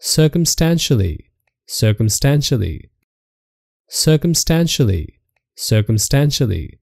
circumstantially, circumstantially, circumstantially, circumstantially,